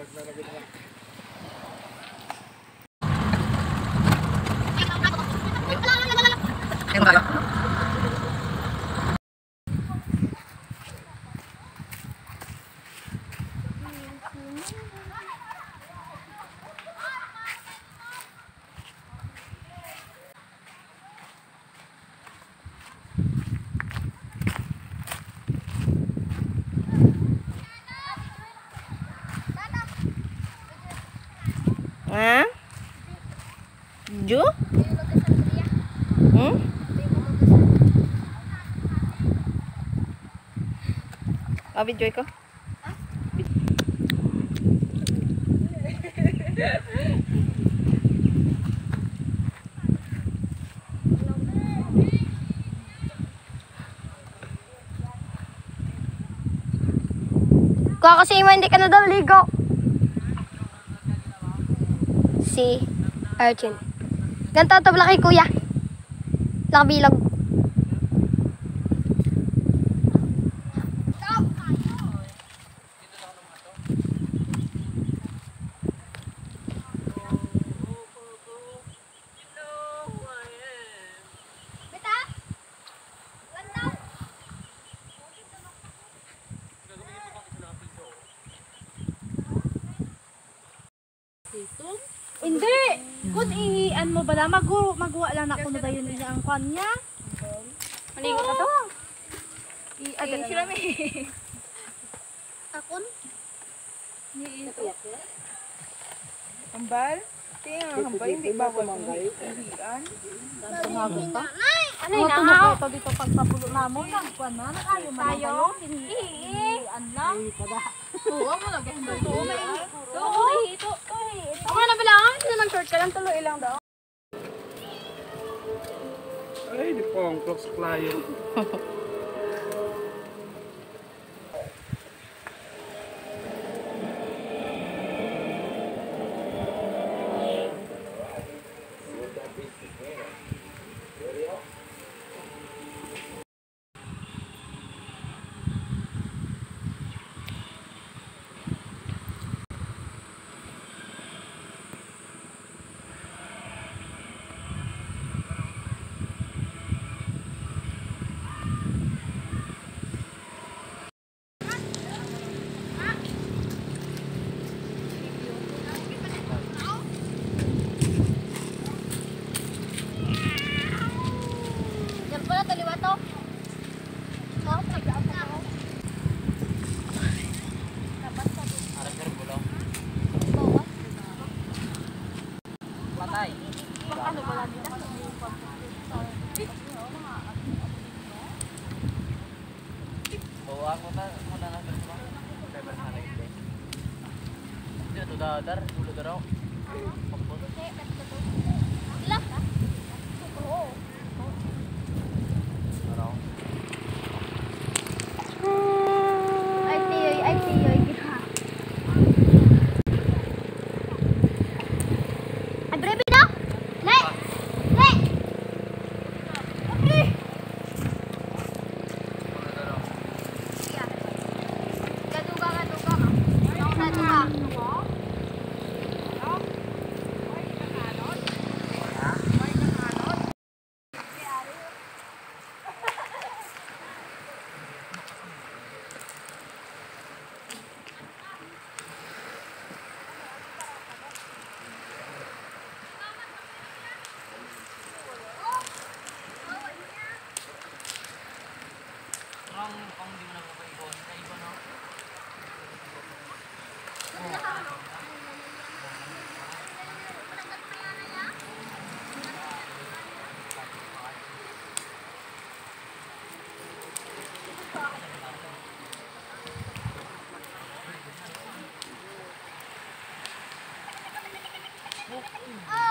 Yung balak. Ju? Hmm? Oh, video ko. Kuha kasi mo hindi ka na daw ligo. Si Arjun. Ganto to laki kuya. Lakabilog. Hindi. Kung ihian mo bala, magu magawa lang ako na dayon niya ang kwan niya. Maligo ka to. I-adala sila may. Akon? Ambal? Tingnan ang hambal, hindi bawal kung hihian. Tumagod pa. Ano Ano na ito dito pagpapulo na mo lang kwan na nakayo man tayo. Ihian lang. Oo, mo lang. Oo, may Oo, ito. Ako na bala. Hindi naman short ka lang. Tuloy lang daw. Ay, di po ang close client. kota kota Oh.